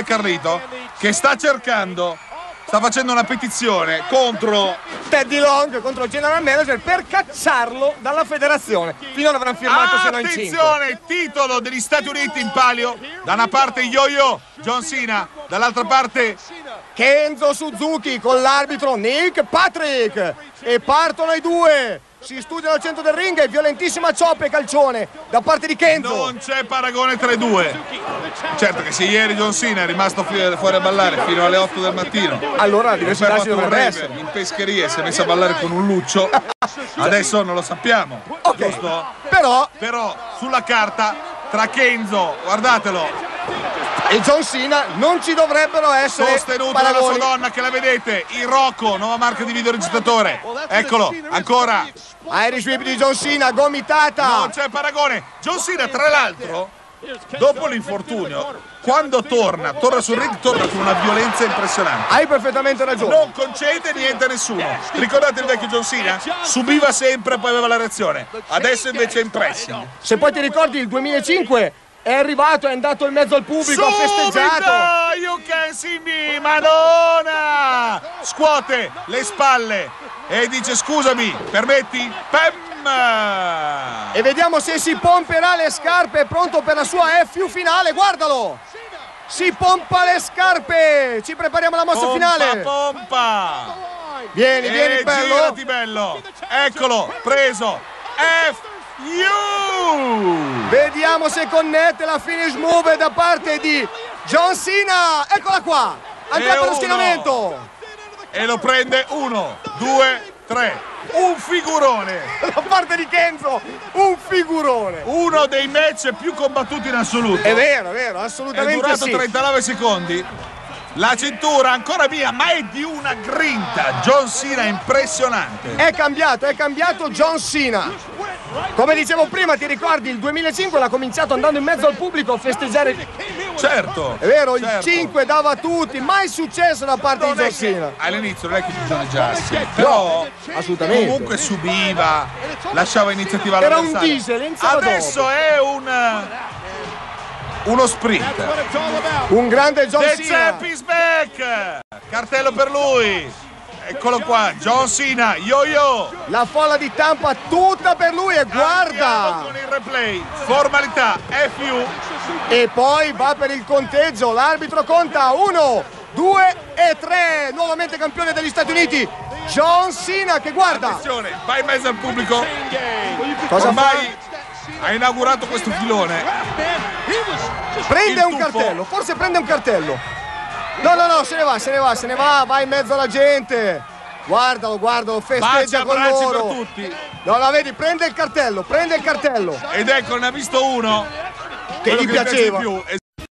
è Carlito che sta cercando, sta facendo una petizione contro Teddy Long contro il general manager per cacciarlo dalla federazione. Finora avranno firmato se non in 5. Attenzione, titolo degli Stati Uniti in palio. Da una parte Yo-Yo, John Cena, dall'altra parte Kenzo Suzuki con l'arbitro Nick Patrick e partono i due. Si studiano al centro del ring e violentissima cioppa e calcione da parte di Kenzo. non c'è paragone tra i due. Certo che se ieri John Cena è rimasto fu- fuori a ballare fino alle 8 del mattino, Allora la diversità un dovrebbe essere. in pescheria si è messo a ballare con un luccio, adesso non lo sappiamo. Ok, Giusto? però Però sulla carta tra Kenzo, guardatelo, e John Cena non ci dovrebbero essere sostenuto dalla sua paragoni. donna che la vedete, il Rocco, nuova marca di videoregistratore. Eccolo, ancora, Irish Whip di John Cena, gomitata. non c'è paragone. John Cena, tra l'altro, dopo l'infortunio, quando torna, torna sul ring, torna con una violenza impressionante. Hai perfettamente ragione. Non concede niente a nessuno. Ricordate il vecchio John Cena? Subiva sempre e poi aveva la reazione. Adesso invece è in pressing. Se poi ti ricordi il 2005 è arrivato, è andato in mezzo al pubblico, ha festeggiato. You can see me, Madonna! Scuote le spalle e dice scusami, permetti? Pam! E vediamo se si pomperà le scarpe, è pronto per la sua FU finale, guardalo! Si pompa le scarpe! Ci prepariamo alla mossa Pompa, finale! pompa! Vieni, vieni e bello! girati bello! Eccolo, preso! F-U! Vediamo se connette la finish move da parte di John Cena! Eccola qua! Andrà E per lo uno. schienamento! E lo prende uno, due, tre. Un figurone! Da parte di Kenzo! Un figurone! Uno dei match più combattuti in assoluto. È vero, è vero, È assolutamente durato sì. 39 secondi. La cintura ancora mia, ma è di una grinta. John Cena impressionante. È cambiato, è cambiato John Cena. Come dicevo prima, ti ricordi il 2005 l'ha cominciato andando in mezzo al pubblico a festeggiare. Certo. È vero, il certo. 5 dava a tutti, mai successo da parte Non di che, all'inizio non è che bisogna però assolutamente. comunque subiva, lasciava iniziativa Era un diesel, Adesso è un uno sprint. Un grande John The Cena. back! Cartello per lui. Eccolo qua, John Cena, yo-yo. La folla di Tampa tutta per lui e guarda! con il replay. Formalità FU. E poi va per il conteggio, l'arbitro conta 1, 2 e 3, nuovamente campione degli Stati Uniti, John Cena che guarda! Attenzione, va in mezzo al pubblico. Cosa Ormai ha inaugurato questo filone. Prende un cartello, forse prende un cartello. No, no, no, se ne va, se ne va, se ne va, va in mezzo alla gente. Guardalo, guardalo, festeggia con abbracci per loro. tutti. No, la vedi, prende il cartello, prende il cartello. Ed ecco, ne ha visto uno. Che gli piaceva. di più.